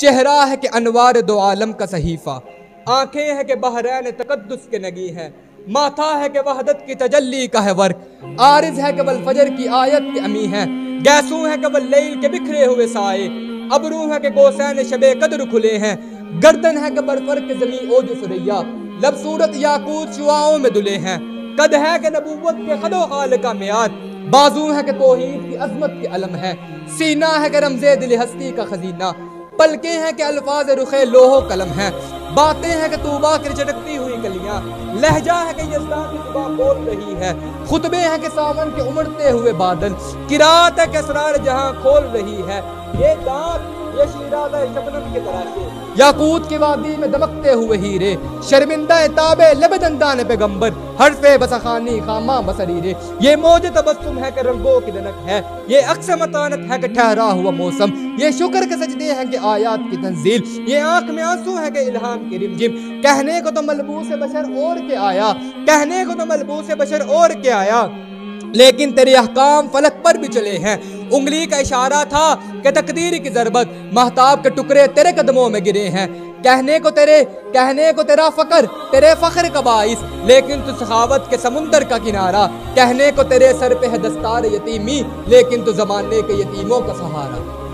चेहरा है कि अनवार दो आलम का सहीफा। आँखें हैं कि बहरैन तकद्दुस के नगी है। माथा है कि वहदत की तजल्ली का है वर्क। आरिज है कि बल फजर की आयत के अमी है। गैसू है कि बल लैल के बिखरे हुए साए। अबरू है कि गोसैन शबे कदर खुले हैं। गर्दन है कि बरफर के जमी ओज सुरैया। लब सूरत याकूत शुआओं में दुले हैं। कद है कि नबूवत के खदो हाल का म्यार। बाजू है कि तोहीद की अजमत के अलम है। सीना है कि रमजे दिल हस्ती का खजीना। पलके हैं के अल्फाज रुखे लोहो कलम है। बातें हैं कि तूबा की चटकती हुई गलियाँ। लहजा है कि बोल रही है। खुतबे हैं कि सावन के उमड़ते हुए बादल। किरात है कि असरार जहाँ खोल रही है। ये दांत, ये याकूत की वादी में दमकते हुए हीरे शर्मिंदा ताबे लबदंदान पैगंबर, हरफे बसखानी खामा बसरीरे। ये मौज तबस्सुम है कि रंगों की दनक है, ये अक्स मतानत है कि ठहरा हुआ मौसम, ये शुक्र के सजदे हैं कि आयात की तंजील, ये आँख में आँसू है कि इल्हाम की रिमझिम। कहने को तो मलबूस बशर और के आया, कहने को तो मलबूस बशर और के आया, लेकिन तेरे अहकाम फलक पर भी चले हैं उंगली का इशारा था कि तकदीर की जरबत, महताब के टुकड़े तेरे कदमों में गिरे हैं। कहने को तेरे, कहने को तेरा फकर तेरे फख्र का बाइस, लेकिन तू सखावत के समुंदर का किनारा। कहने को तेरे सर पे है दस्तार यतीमी, लेकिन तू जमाने के यतीमों का सहारा।